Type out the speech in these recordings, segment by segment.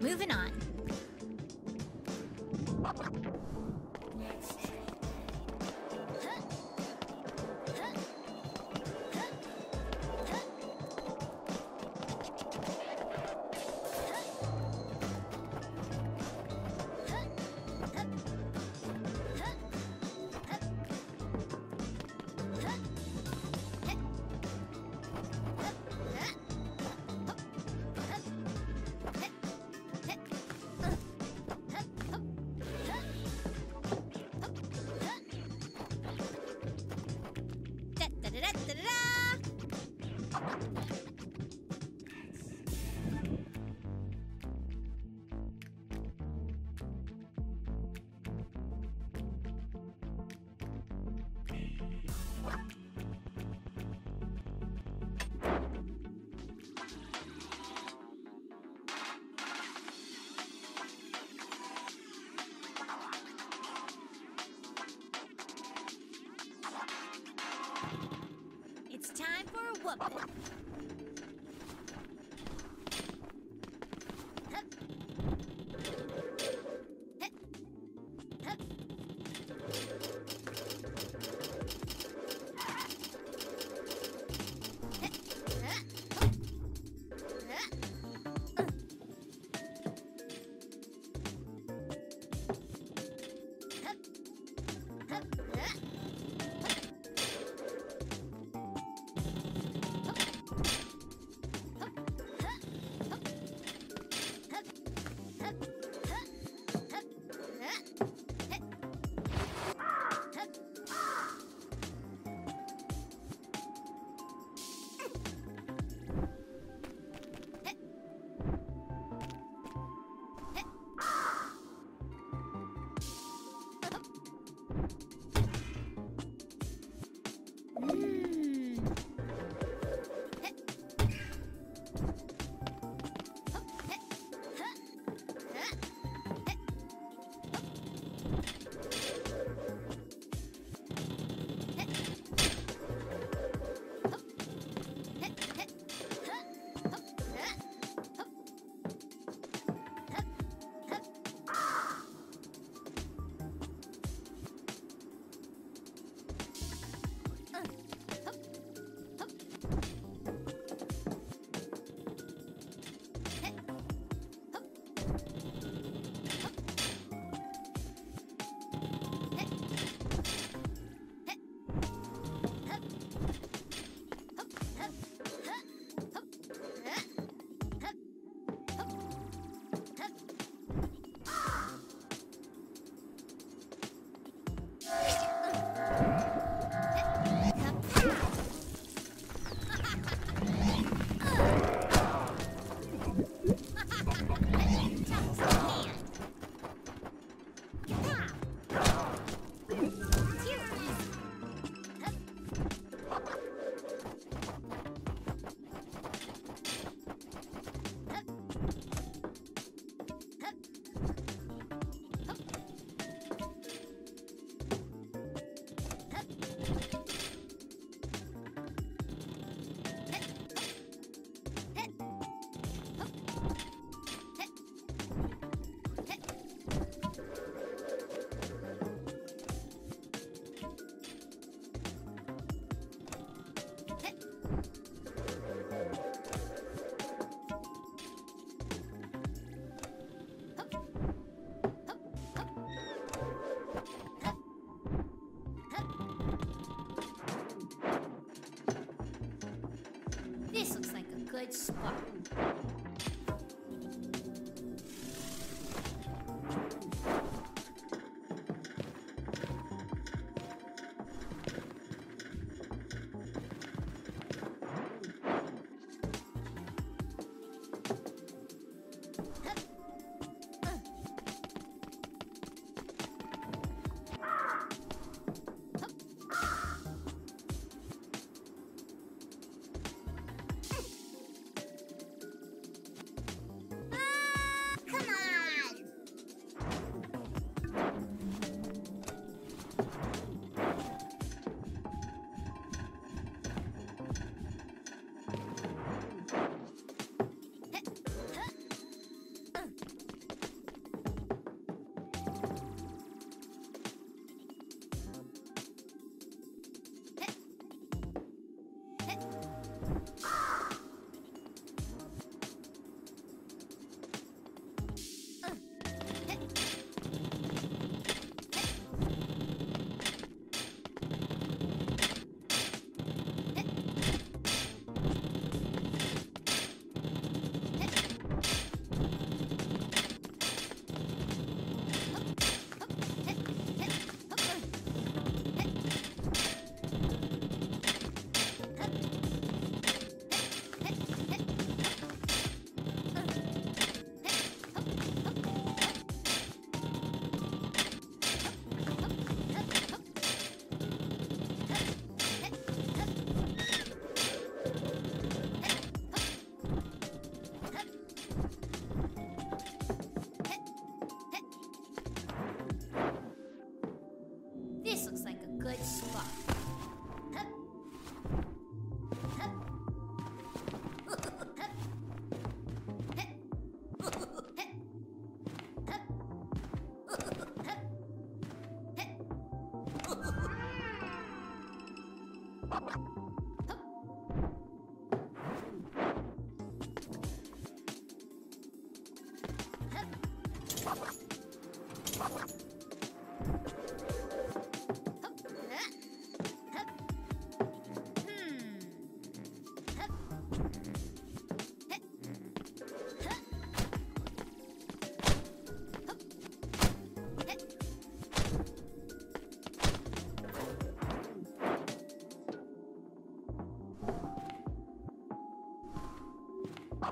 Moving on. It's time for a whooping. Spot.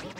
you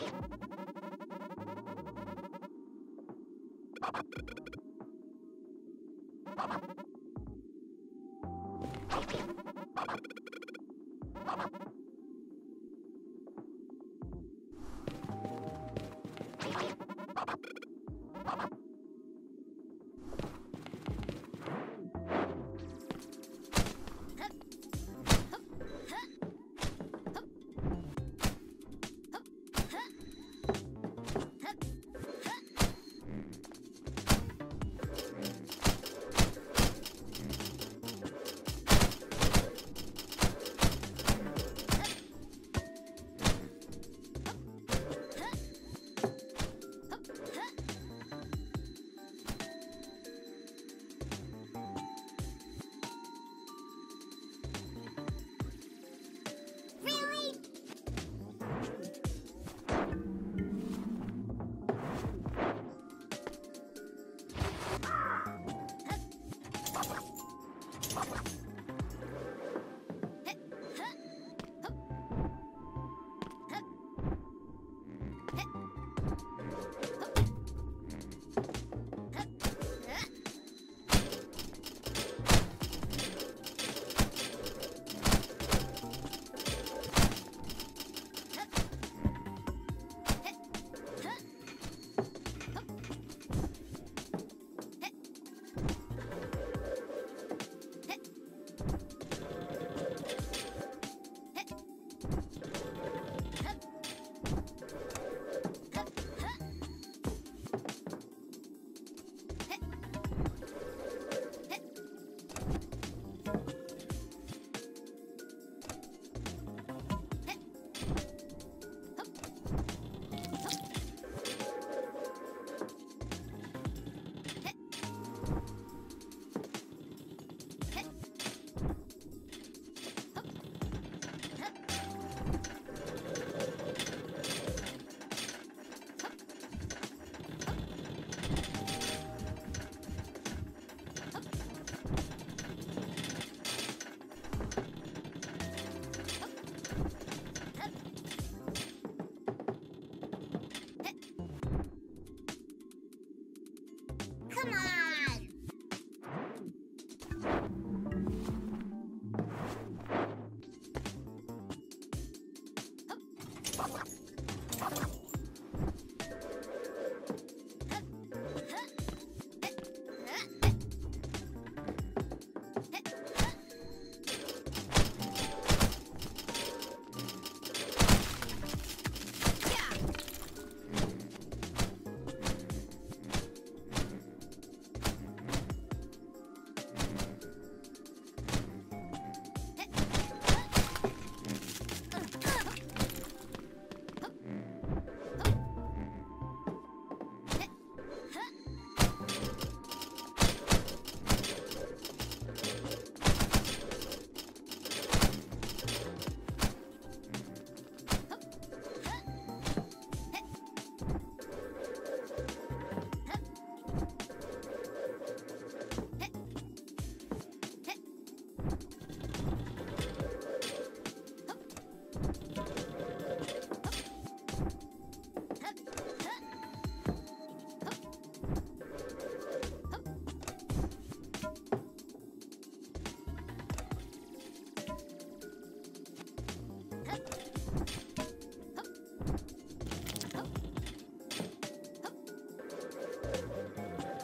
干嘛？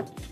時